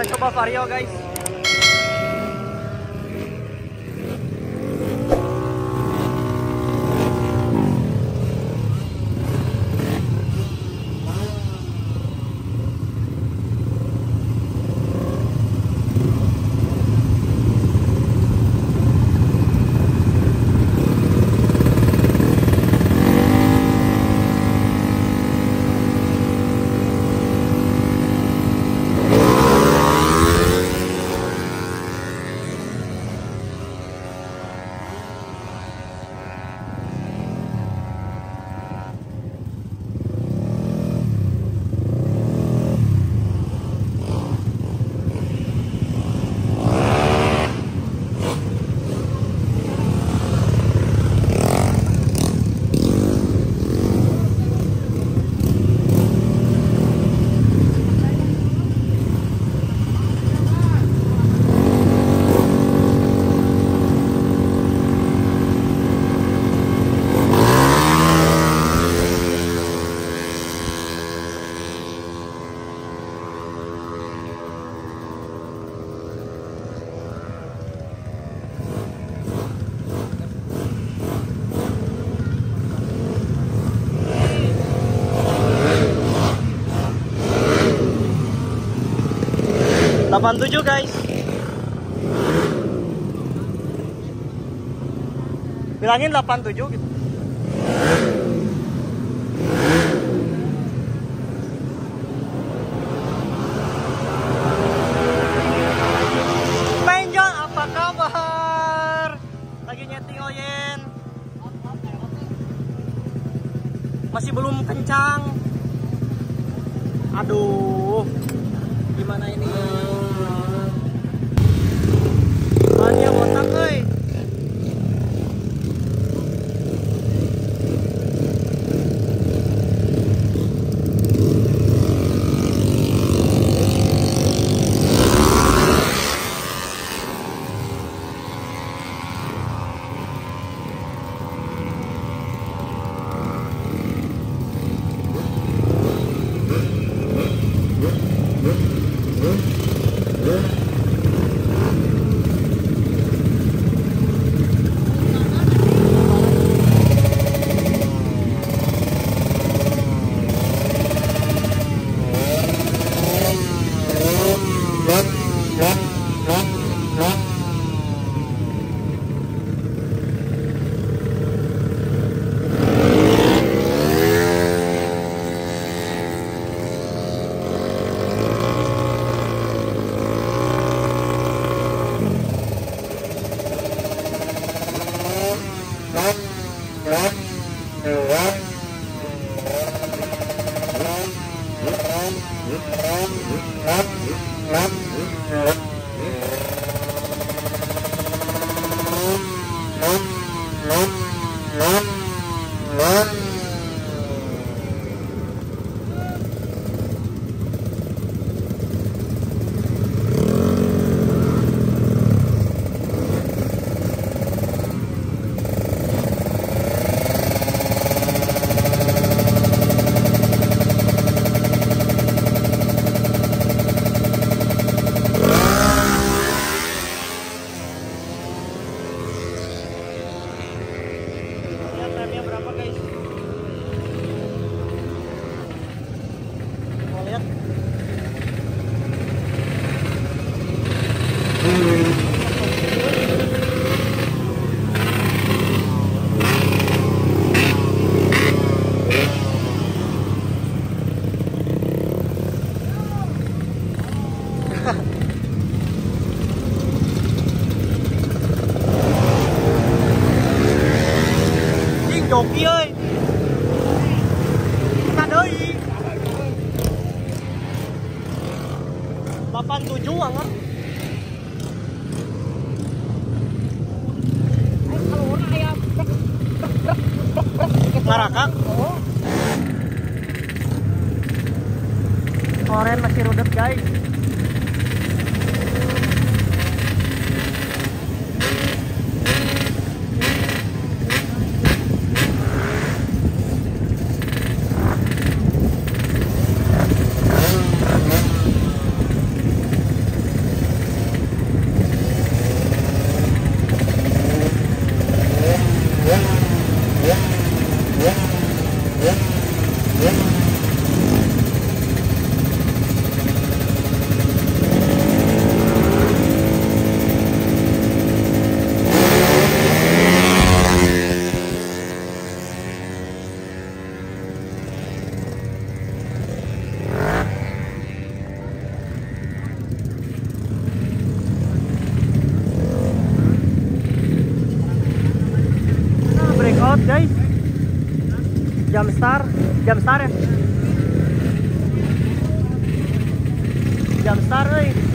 Thanks for ó, guys. Delapan tujuh guys. Bilangin delapan tujuh gitu. Oyen. Masih belum kencang. Aduh. Gimana ini? Yeah. đồ kia ơi bạn ơi Bapak tujuan kan? Anggar Ngarakak Oren masih rudet guys guys. Jam star jam star ya. Jam star euy